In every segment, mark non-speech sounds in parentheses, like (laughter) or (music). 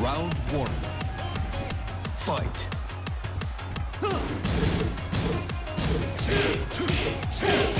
Round one. Fight. Two, two, two.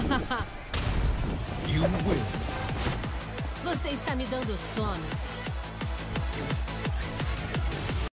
(laughs) you win. Você está me dando sono.